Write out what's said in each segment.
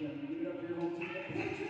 Give it up for your home team. Patriots!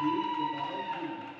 Steve Devine Jr.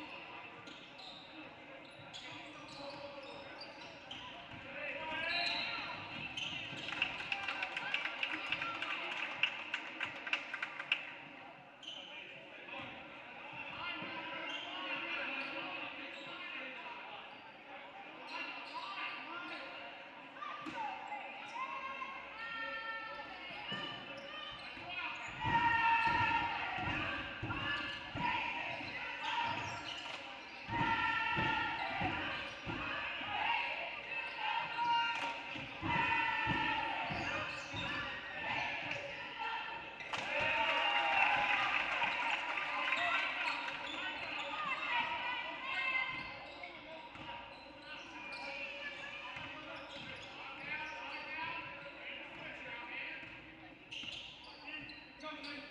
Come on.